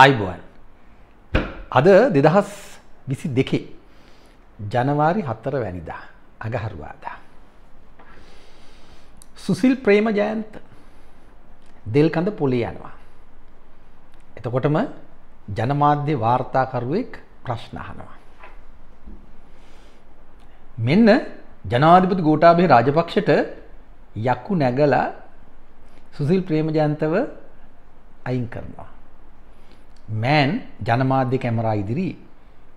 ආයිබෝන් අද දෙදහස් විසි දෙකේ ජනවාරි හත්තර වැනිදා අගහරුවාදා. සුසිල් ප්‍රේම ජයන්ත දෙල්කඳ පොලේ යනවා. එතකොටම ජනමාධ්‍ය වාර්තාකරුවෙක් ප්‍රශ්නහනවා. මෙන්න ජනාධිපති ගෝටාබේ රාජපක්ෂට යක්කු නැගලා සුසිල් ප්‍රේමජයන්තව අයින් කරනවා. මෑන් ජනමාධ්‍ය කැමරා ඉදිරි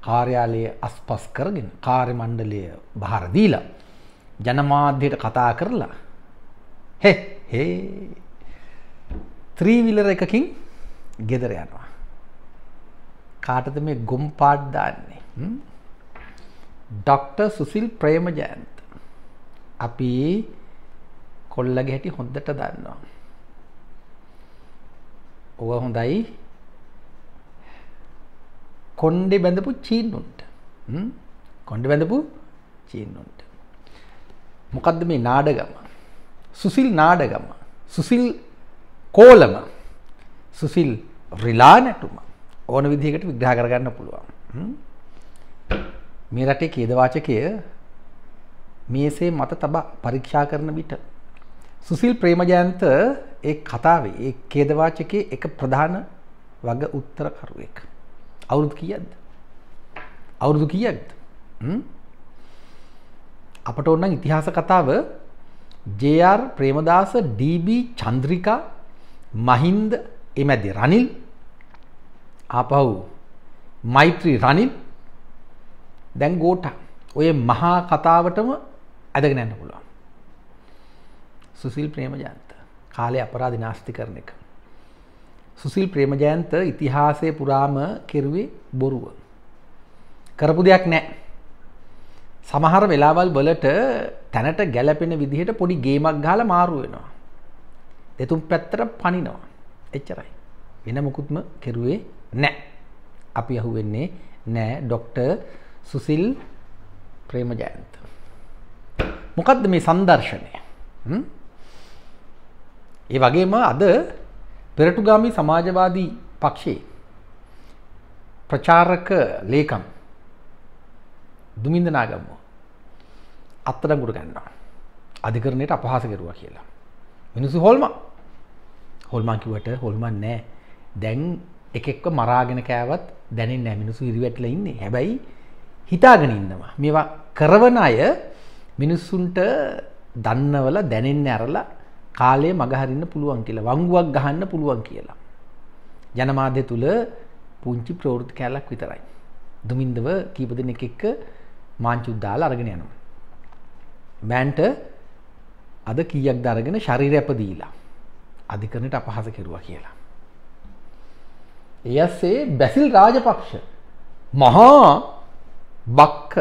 කාර්යාලය අස්පස් කරගෙන කාර්ය මණ්ඩලය භාරදීලා ජනමාධ්‍යයට කතා කරලා හෙ හේ ත්‍රීවිලර එකකින් ගෙදර යනවා. කාටද මේ ගොම් පාඩ්දාන්නේ ඩොක්ටර් සුසිල් ප්‍රේමජයන්ත අපි කොල්ලගේ හැටි හොඳට දන්නවා. ඔව හොඳයි කොන්්ඩෙ බැඳපු චීන්නුන්ට කොන්්ඩ බැඳපු චීන්නුන්ට. මොකක්ද මේ නාඩගම. සුසිල් නාඩගම. සුසිල් කෝලම සුසිල් රිලා නැටුම ඕන විදිහකට විග්‍රහ කරගන්න පුළුවන්. මේ රටේ කේදවාචකය මේසේ මත තබා පරීක්ෂා කරන විට. සුසිල් ප්‍රේමජයන්ත ඒ කතාවේ ඒ කේදවාචකයේ එක ප්‍රධාන වග උත්තරකරුවෙක්. අවුරුදු කියද්ද. අවුරුදු කියක්ද. අපට ඔන්න ඉතිහාස කතාව ජR ප්‍රේමදාස DB චන්ද්‍රිකා මහින්ද එමැදි රනිල් ආපහු මෛත්‍රී රනිල් දැන් ගෝට ඔය මහා කතාවටම ඇදගෙන යන්න පුළුවන්. සුසිල් ප්‍රේමජයන්ත කාලය අපරාධ නාස්ති කරන එක. සුසිල් ප්‍රේමජයන්ත ඉතිහාසය පුරාම කෙරුවේ බොරුව. කරපු දෙයක් නෑ. සමහර වෙලාවල් වලට තැනට ගැලපෙන විදිහට පොඩි ගේමක් ගහලා මාරු වෙනවා. දෙතුන් පැත්තට පනිනවා. එච්චරයි. වෙන මුකුත්ම කෙරුවේ නෑ. අපි අහුවෙන්නේ නෑ ඩොක්ටර් සුසිල් ප්‍රේමජයන්ත. මොකක්ද මේ සංදර්ශනය? ඒ වගේම අද පෙරටුගාමි සමාජවාදී පක්ෂයේ ප්‍රචාරක ලේකම් දුමින්ද නාගම්ම අත්අඩංගුවට ගන්නවා. අධිකරණයට අපහාස කරුවා කියලා. මිනිස්සු හොල්ම හොල්මන් කිව්වට හොල්මන් නෑ. දැන් එකෙක්ව මරාගෙන කෑවත් දැනෙන්නේ නැහැ. මිනිස්සු ඉරිවැටලා ඉන්නේ. හැබැයි හිතාගෙන ඉන්නවා. මේවා කරවන අය මිනිස්සුන්ට දන්නවල දැනෙන්නේ අරලා කාලය මගහරින්න පුළුවන් කියලා වංගුවක් ගහන්න පුළුවන් කියලා. ජනමාධ්‍ය තුල පුංචි ප්‍රවෘත්ති කැලක් විතරයි. දුමින්දව කීප දෙනෙක් එක්ක මාංචුත් දාලා අරගෙන යනවා. මෑන්ට අද කීයක්ද අරගෙන ශරීරය අප දීලා අධිකරණයට අපහාස කෙරුවා කියලා. එයස්සේ බැසිල් රාජපක්ෂ මහා බක්ක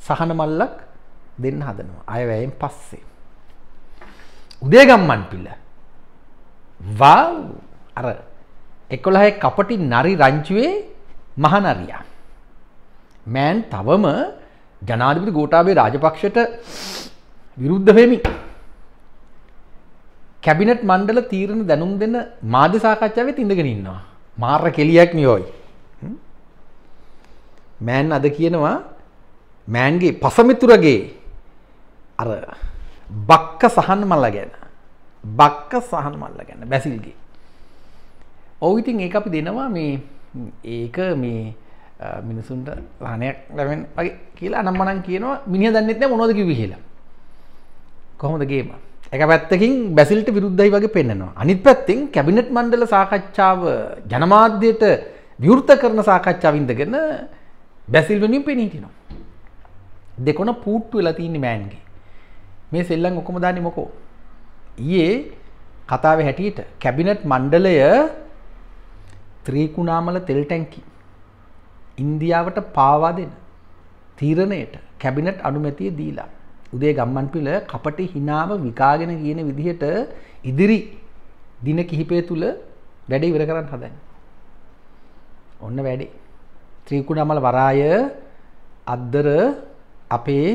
සහන මල්ලක් දෙන්න හදනවා අයවැයෙන් පස්සේ. උදේගම්මන් පිල්ල වව් අර එකොළහයි කපටි නරි රංචුවේ මහනරියා. මෑන් තවම ජනාධිපති ගෝටාබේ රාජපක්ෂට විරුද්ධ වෙමි. කැබිනට් මණ්ඩල තීරණ දැනුම් දෙන්න මාධ්‍ය සාකච්ඡාවෙත් ඉඳගෙන ඉන්නවා. මාර්ර කෙලියක් නියෝයි. මෑන් අද කියනවා මෑන්ගේ පසමිතුරගේ අර බක්ක සහන් මල්ල ගැන බක්ක සහන් මල්ල ගැන බැසිල්ගේ. ඔවු ඉතින් ඒ අපි දෙනවා මේ ඒක මේ මිනිසුන්ට ලානයක් ලැබෙන් වගේ කියලා අනම්මනන් කියනවා මිනිහ දන්නෙත් නෑ මොනවද කිව්වේ කියලා. කොහොමද ගේම? එක පැත්තකින් බැසිල්ට විරුද්ධයි වගේ පෙන්නනවා. අනිත් පැත්තෙන් කැබිනට් මණ්ඩල සාකච්ඡාව ජනමාධ්‍යයට විවෘත කරන සාකච්ඡාව ඉඳගෙන බැසිල් වෙනුවෙන් පෙනී හිටිනවා. දෙකොන පූට්ටු වෙලා තියෙන්නේ මෑන්ගේ. මේ සෙල්ලම් ඔක්කොම දාන්නේ මොකෝ? ඊයේ කතාවේ හැටියට කැබිනට් මණ්ඩලය ත්‍රිකුණාමල තෙල් ටැංකි ඉන්දියාවට පාවා දෙන තීරණයට කැබිනට් අනුමැතිය දීලා උදේ ගම්මන්පිල කපටි හිනාව විකාගෙන කියන විදිහට ඉදිරි දින කිහිපය තුල වැඩ ඉවර කරන්න හදන්නේ. ඔන්න වැඩේ. ත්‍රිකුණාමල වරාය අද්දර අපේ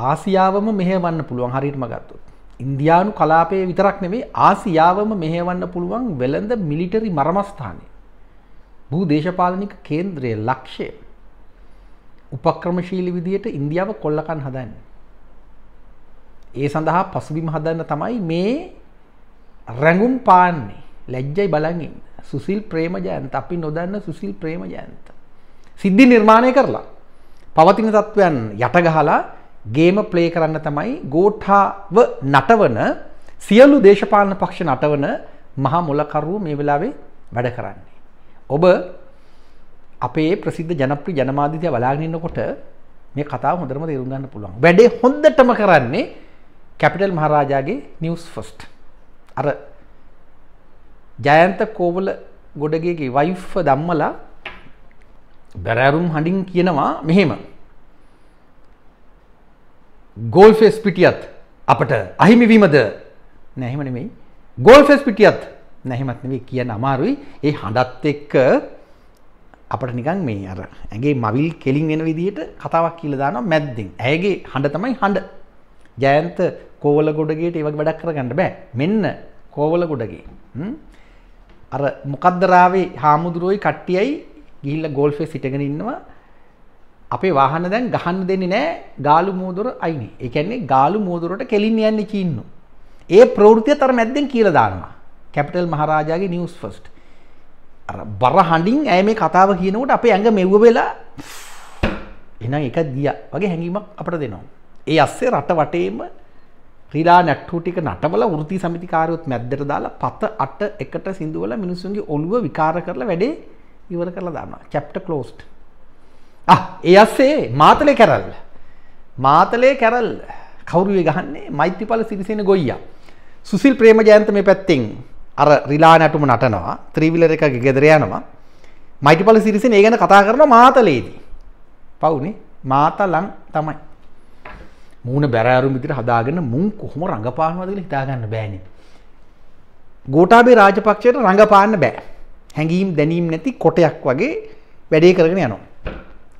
ආසියාවම මෙහෙවන්න පුළුවන් හරියටම ගත්තොත්. ඉන්දියානු කලාපයේ විතරක් නෙවෙයි ආසියාවම මෙහෙවන්න පුළුවන් වෙළඳ මිලිටරි මරමස්ථානය. භූ දේශපාලනික කේන්ද්‍රයේ ලක්ෂය උපක්‍රමශීලී විදියට ඉන්දියාව කොල්ලකන් හදන්නේ. ඒ සඳහා පසුබිම හදන්න තමයි මේ රැඟුම් පාන්නේ ලැජ්ජයි බලගින් සුසිල් ප්‍රේමජයන්ත අපි නොදන්න සුසිල් ප්‍රේමජයන්ත. සිද්ධි නිර්මාණය කරලා. පවතින තත්ත්වයන් යටගහලා ගේම ප්ලේ කරන්න තමයි ගෝටාව නටවන සියලු දේශපාලන පක්ෂ නටවන මහා මොලකරුව මේ වෙලාවේ වැඩ කරන්නේ. ඔබ අපේ ප්‍රසිද්ධ ජනප්‍රී ජනමාධිතය බලාගෙනන්නකොට මේ කතාව හොඳරම තේරුම් ගන්න පුළුවන්. වැඩේ හොඳටම කරන්නේ කැපිටල් මහරාජාගේ නිවස් ෆස්ට්. අර ජයන්ත කෝවල ගොඩගේගේ වයිෆ දම්මලා බැරෑරුම් හඬින් කියනවා මෙහෙම. ගෝල් ෆෙස් පිටියත් අපට අහිමිවීමද නැහෙම නෙමෙයි ගෝල් ෆෙස් පිටියත් නැහෙමත් නෙවෙයි කියන්න අමාරුයි ඒ හඬත් එක්ක අපට නිකන් මේ අර ඇගේ මවිල් කෙලින් වෙන විදිහට කතාවක් කියලා දානවා මැද්දෙන්. ඇයගේ හඬ තමයි හඬ. ජයන්ත කෝවල ගොඩගේට ඒ වගේ වැඩක් කරගන්න බෑ. මෙන්න කෝවල ගොඩගේ. අර මොකද්දරාවේ හාමුදුරුවෝයි කට්ටියයි ගිහිල්ලා ගෝල් ෆේස් හිටගෙන ඉන්නවා. අපේ වාහන දැන් ගහන්න දෙන්නේ නැහැ ගාලු මෝදොර අයිනේ. ඒ කියන්නේ ගාලු මෝදොරට කෙලින් යන්නේ චීන්නු. ඒ ප්‍රවෘත්තිය තර මැද්දෙන් කියලා දානවා. කැපිටල් මහරජාගේ නිවස් ෆස්ට්. බර හඬින් ඇය මේ කතාව කියනකොට අපේ ඇඟ මෙව්ව වෙලා එනම් එක දිය වගේ හැඟීමක් අපට දෙනවා. ඒ අස්සේ රට වටේම ක්‍රීඩා නැට්ටු ටික නටවල වෘත්ති සමිතිකාරයොත් මැද්දට දාලා පත අට එකට සිදුවල මිනිසුන්ගේ ඔළුව විකාර කරලා වැඩේ ඉවර කරලා දානවා. Chapter closed. ආ ඒ අස්සේ මාතලේ කැරල්ල. මාතලේ කැරල්ල. කවුරුවේ ගහන්නේ? මෛත්‍රීපාල සිරිසේන ගොයියා. සුසිල් ප්‍රේමජයන්ත මේ පැත්තෙන් අර රිලා නැටුම නටනවා. ත්‍රීවිලර එක ගෙදර යනවා. මයිටිපල සිරිසෙන ඒ ගැන කතා කරන මාතලේදී. පවුනේ මාතලං තමයි. මූුණ බැරෑරුම් විදිර හදාගෙන මුන් කොහොම රඟපානවදල හිතාගන්න බෑනි. ගෝටාබේ රාජපක්ෂයට රඟපාන්න බෑ. හැඟීම් දැනීම් නැති කොටයක් වගේ වැඩේ කරගෙන යනවා.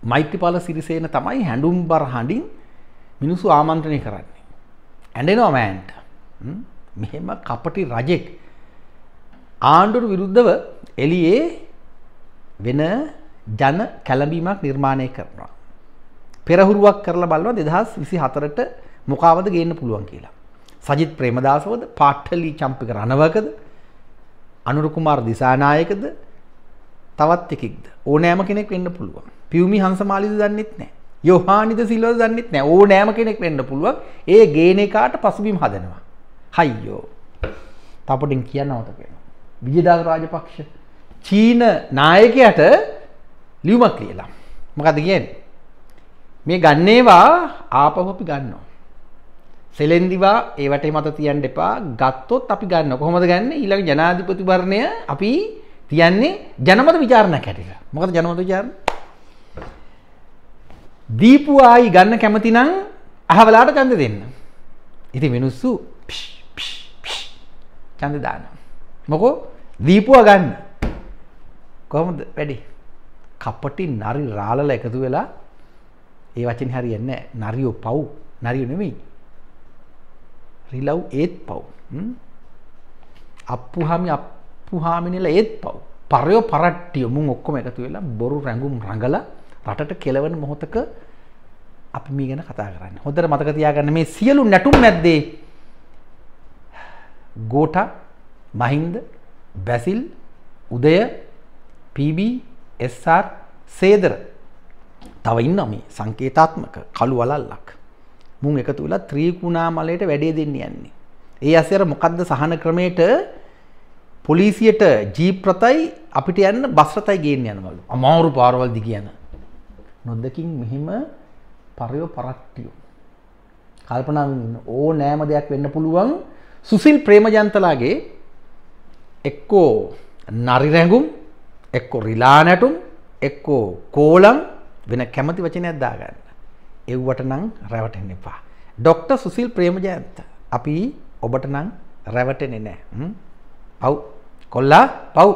මෛත්‍රිපාල සිරිසේන තමයි හැඩුම් බර හඬින් මිනිසු ආමන්ත්‍රණය කරන්නේ ඇඩෙනවා මෑන්ට මෙහෙම කපටි රජෙක් ආණ්ඩුවට විරුද්ධව එළියේ වෙන ජන කැළඹීමක් නිර්මාණය කරනවා. පෙරහුරුවක් කරලා බලනවා දෙදහස් විසි හතරට මොකාවද ගේන්න පුළුවන් කියලා. සජිත් ප්‍රේමදාසවද පාට්ටලි චම්පික රණවකද අනුරකුමාර් දිසානායකද තවත් එකෙක්ද ඕනෑම කෙනෙක් වෙන්න පුළුවන්. පියුමි හංසමාලිද දන්නෙත් නෑ. යොහානිද සිල්වද දන්නෙත් නෑ ඕනෑම කෙනෙක් වෙන්න පුළුවන් ඒ ගේන එකාට පසුබිම් හදනවා. හයියෝ. තපටින් කියන්න අවත වෙන. විජේදාස රාජපක්ෂ චීන නායකයට ලියුමක් ලියලා. මොකද කියන්නේ? මේ ගන්නේවා ආපහු අපි ගන්නවා. සෙලෙන්දිවා ඒවට මත තියන්න එපා ගත්තොත් අපි ගන්න කොහොමද ගන්න ඊළඟ ජනාධිපතිවරණය අපි තියන්නේ ජනමත විචාරණයක් හැටියට. මොකද ජනමත විචාරණ? දීපු ආයි ගන්න කැමති නම් අහවලාට ඡන්ද දෙන්න. ඉතින් මිනිස්සු ඡන්ද දානවා. මොකෝ? දීපුව ගන්න. කොහොමද? වැඩි. කප්පටි නරි රාලල එකතු වෙලා ඒ වචන හරියන්න නරියෝ පව්. නරිය නෙමෙයි. රිලව් ඒත් පව්. අප්පුහාමි අප්පුහාමිනිල ඒත් පව්. පරයෝ පරට්ටිය. මුන් ඔක්කොම එකතු වෙලා බොරු රැඟුම් රඟල රටට කෙලවන මොහොතක අපි මේ ගැන කතා කරන්න හොඳට මතක තියාගන්න මේ සියලු නැටුම් මැද්දේ ගෝටා මහින්ද බැසිල් උදය PB SR සේදර තව ඉන්න මේ සංකේතාත්මක කළු වලල්ලක් මුන් එකතු වෙලා ත්‍රීකුණාමලයට වැඩේ දෙන්න යන්නේ. ඒ අසර මොකද්ද සහන ක්‍රමයට පොලිසියට ජීප් රතයි අපිට යන්න බස් රතයි ගේන්න යනවලු. අමාරු පාරවල් දි කියන. නොදකින් මෙහෙම පරයෝ පරට්ටියෝ. කල්පනා ඕ නෑම දෙයක් වෙන්න පුළුවන් සුසිල් ප්‍රේමජන්තලාගේ එක්කෝ නරි රැඟුම් එක්කෝ රිලා නැටුම් එක්කෝ කෝලම් වෙන කැමති වචනයක් දාගන්න. එව්වට නම් රැවටෙන්න එපා. ඩොක්ටර් සුසිල් ප්‍රේමජයන්ත අපි ඔබට නම් රැවටෙන්නේ නැහැ. පව් කොල්ලා පව්